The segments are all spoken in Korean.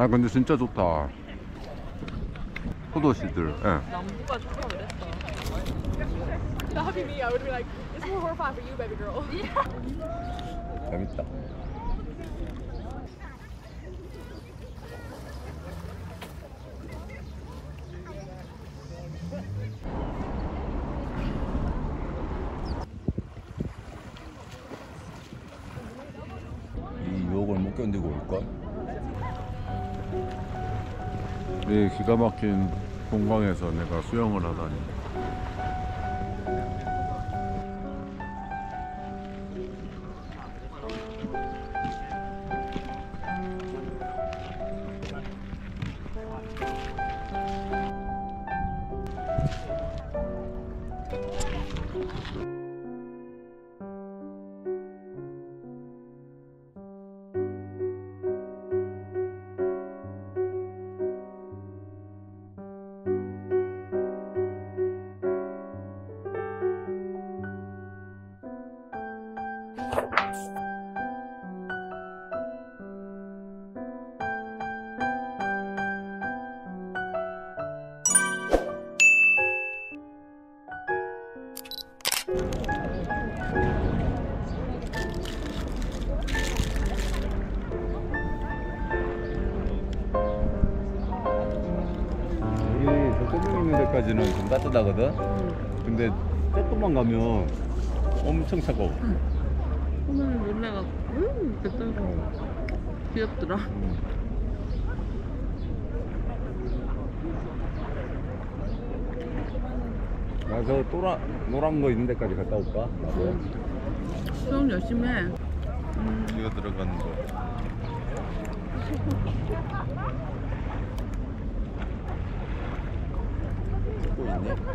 아 근데 진짜 좋다 포도씨들 예. 남부가 좋다 그랬어. That'd be me. I would be like, it's more horrifying for you, baby girl. 재밌다 기가 막힌 공강에서 내가 수영을 하다니 데까지는 좀 따뜻하거든? 근데 조금만 가면 엄청 차가워 오늘 놀래가 음, 이렇게 뜨거워. 귀엽더라. 나저 또라, 노란 거 있는 데까지 갔다 올까? 나도 수영 열심히 해. 이거 들어가는 거 année.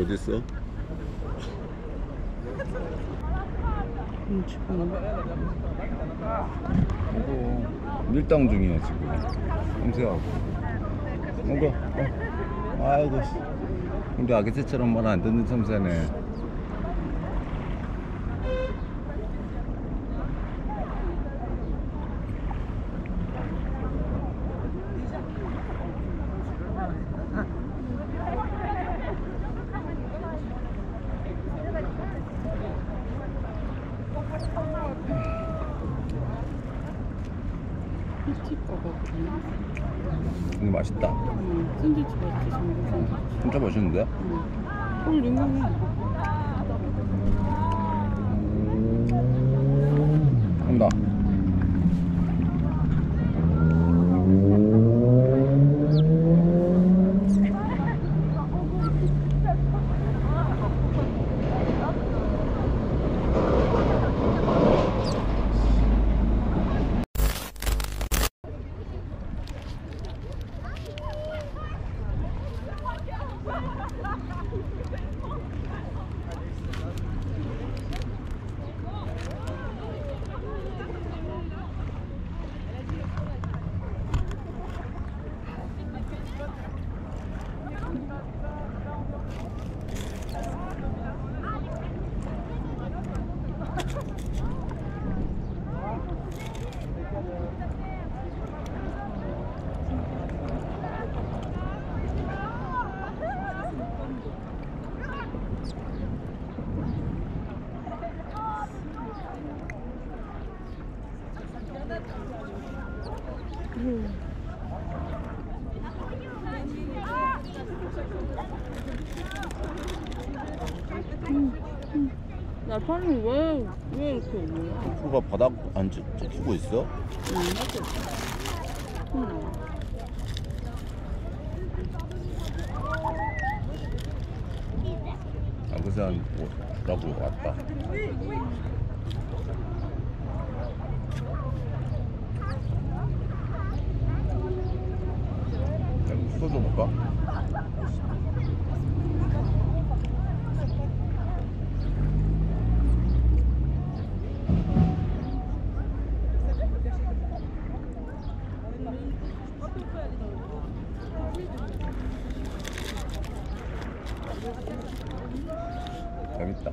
어디 있어? 음, 이거 밀당 중이야 지금. 검색하고. 이거. 어. 아이고. 씨. 근데 아기 새처럼 말 안 듣는 참새네. 피티버거거든요. 근데 맛있다. 음, 샌드위치 맛있지, 샌드위치. 진짜 맛있는데? 음. 헐, 유명해. 한다. 날파리 왜, 왜 이렇게 오냐? 후가 바닥 안 찍- 찍히고 있어? 응, 음. 아그새한 라고 왔다. 볼까? 재밌다.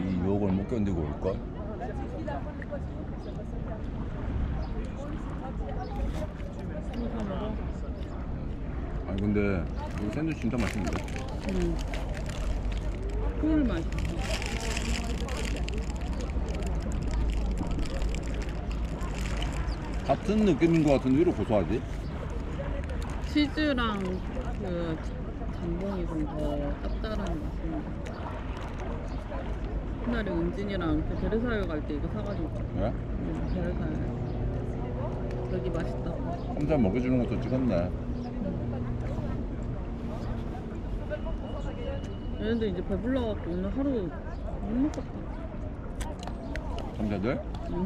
이 유혹을 못 견디고 올 걸? 아니 근데 이 샌드위치 진짜 맛있는데? 응. 꿀 맛있어. 같은 느낌인 것 같은데 왜 이렇게 고소하지? 치즈랑 그 잠봉이 좀더 짭짤한 맛이. 옛날에 은진이랑 그 베르사유 갈 때 이거 사가지고 왜? 응, 베르사유. 여기 맛있다고. 혼자 먹여주는 것도 찍었네. 얘네들 이제 배불러갖고 오늘 하루 못 먹겠다. 참새들? 응.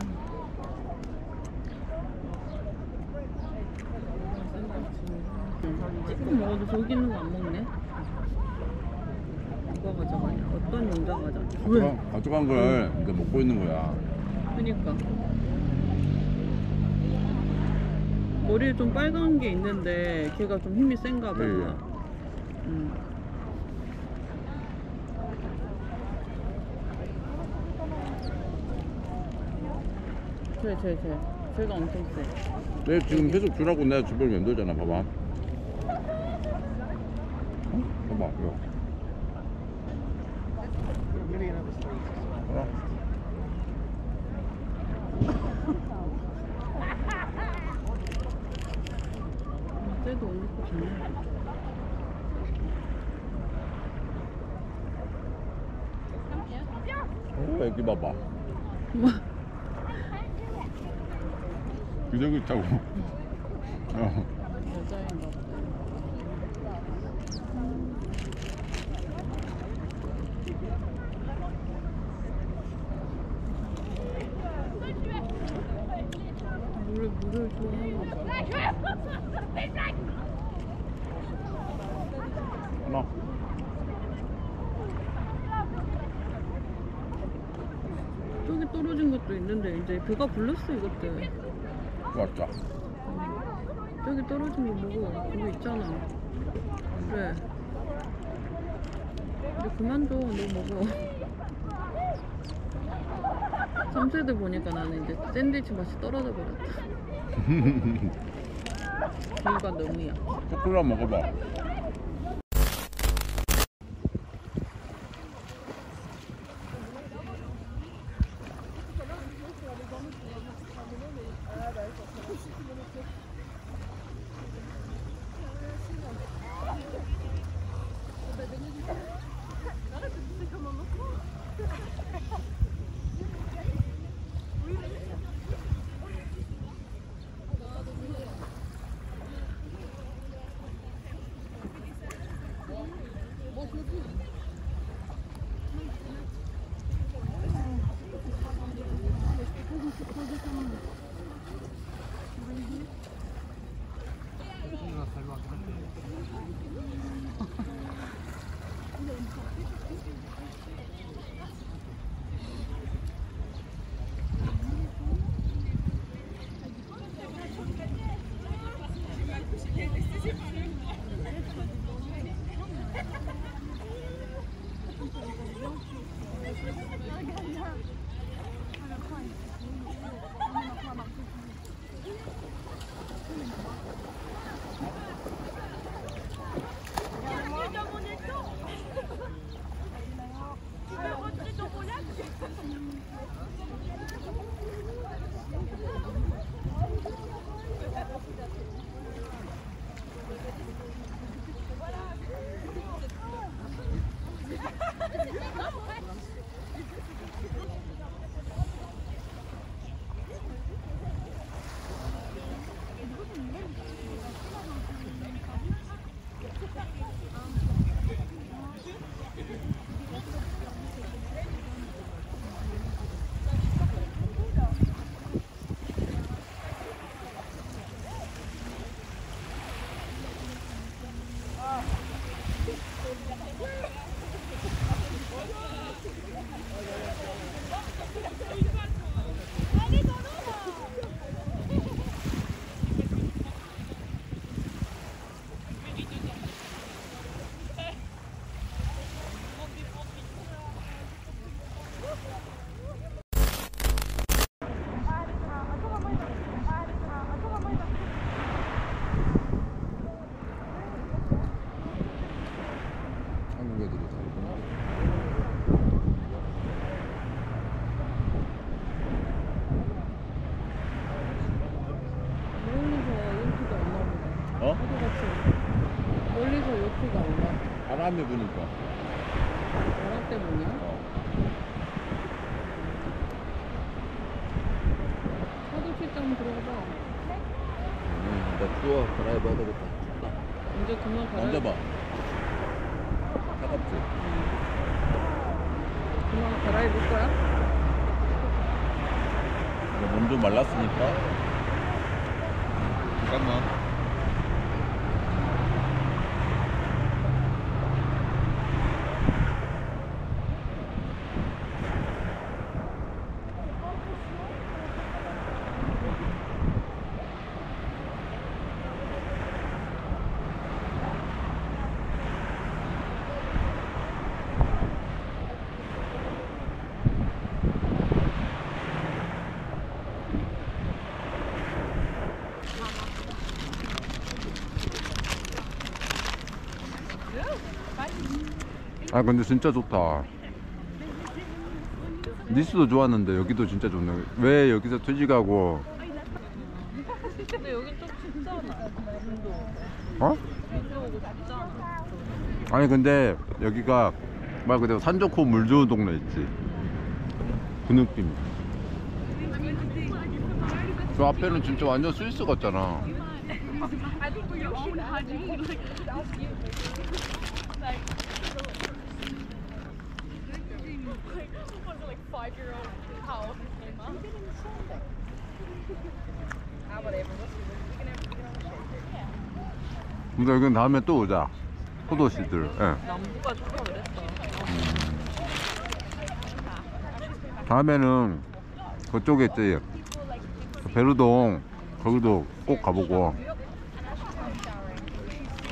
찍고 먹어도 저기 있는 거 안 먹네. 누가 가져가냐? 어떤 용자 가져? 가져간, 가져간 걸 이제 먹고 있는 거야. 그니까. 머리에 좀 빨간 게 있는데 걔가 좀 힘이 센가 봐. 예, 예. 음. 쟤, 쟤, 쟤. 쟤가 엄청 세. 내 지금 계속 주라고 내가 주변 맴돌잖아, 봐봐. 어? 봐봐, 이거. 봐라. 어제도 옷 입고 잤네. 오 여기 봐봐 뭐? 그저 그렇다고 어. 물을 물을 좋아하는 거. 하나 저기 떨어진 것도 이제 배가 불렀어 이것 때문에. 맞자 저기 떨어진 거 먹어. 그거 있잖아. 그래. 이제 그만 줘. 너 먹어. 3세대 보니까 나는 이제 샌드위치 맛이 떨어져 버렸다. 그러니까 너무야. 초콜릿 먹어봐 바람이 부니까 바람 때문이야? 어. 파도 출장 들어가봐. 음, 나 추워 드라이브 해야 되겠다 춥다 이제 그만 가라. 앉아봐 차갑지? 그만 갈아입을 거야? 몸 좀 말랐으니까 잠깐만 아 근데 진짜 좋다. 니스도 좋았는데 여기도 진짜 좋네. 왜 여기서 퇴직하고? 근데 여긴 좀 춥잖아. 어? 눈도 오고 춥잖아. 아니 근데 여기가 말 그대로 산 좋고 물 좋은 동네 있지. 그 느낌. 저 앞에는 진짜 완전 스위스 같잖아 I think we're own honey. Like, that's you. Like, like, what is it, like five year old house came up? Ah, whatever. We can have, we can have a shake. Yeah. 근데 여긴 다음에 또 오자 포도씨들 예. 남부가 좋다 그랬어. 다음에는 그쪽에 있지 그 베르동 거기도 꼭 가보고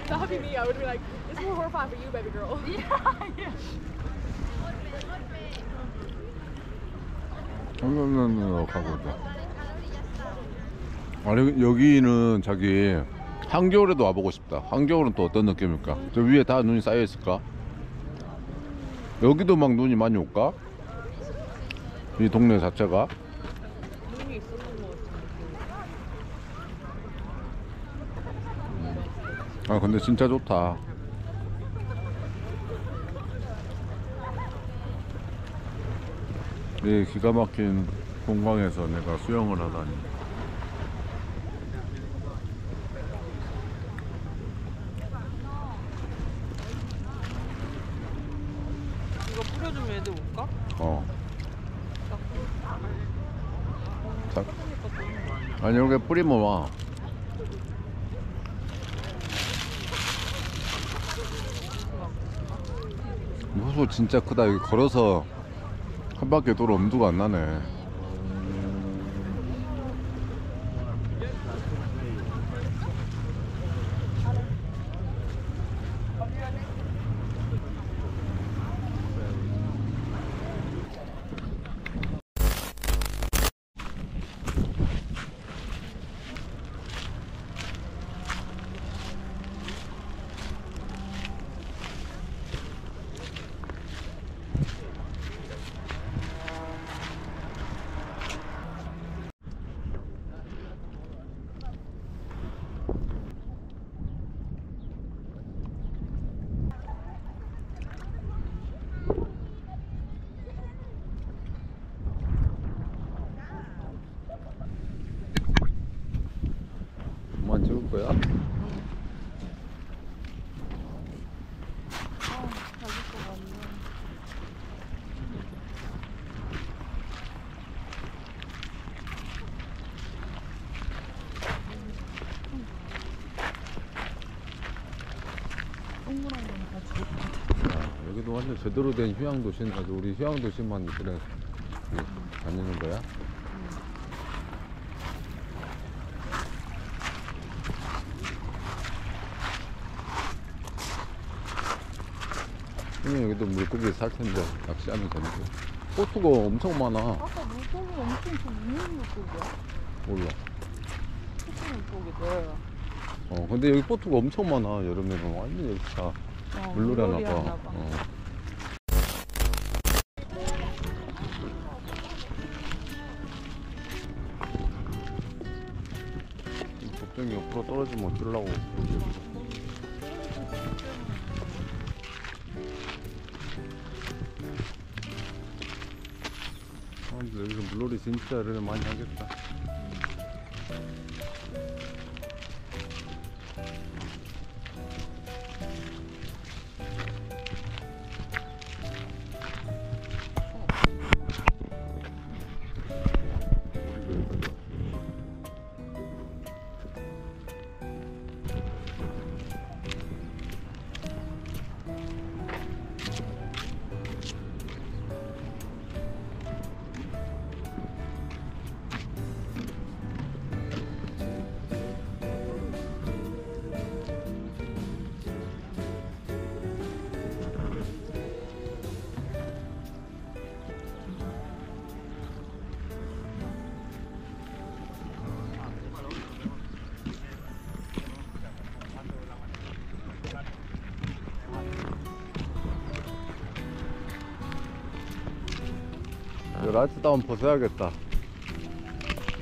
That'd be me. I would be like, it's more horrifying for you, baby girl. 여기 가보자. 아니 여기는 자기 한겨울에도 와보고 싶다. 한겨울은 또 어떤 느낌일까? 저 위에 다 눈이 쌓여 있을까? 여기도 막 눈이 많이 올까? 이 동네 자체가? 눈이 있었던 것 같은데. 아 근데 진짜 좋다 이 기가 막힌 공강에서 내가 수영을 하다니 이거 뿌려주면 애들 올까? 어 자? 아니 이렇게 뿌리면 와 호수 진짜 크다 여기 걸어서 한 바퀴 돌아 엄두가 안 나네 그만 찍을 거야? 가질 것 같네. 동그란 건다 죽을 것 같아. 야, 제대로 된 휴양 도시인 아주 우리 휴양 도시만 그래 그, 다니는 거야? 형님 여기도 물고기 살 텐데 낚시하면 되는데 포트가 엄청 많아 아까 물고기 엄청 좀 있는 물고기야? 몰라 크신 물고기들. 어 근데 여기 포트가 엄청 많아 여름에는 완전 여기 다 어, 물놀이 하나 물놀이 봐, 하나 봐. 어. 떨어지면 어쩌려고. 사람들 여기서 물놀이 진짜 여름에 많이 하겠다 라이트 다운 벗어야겠다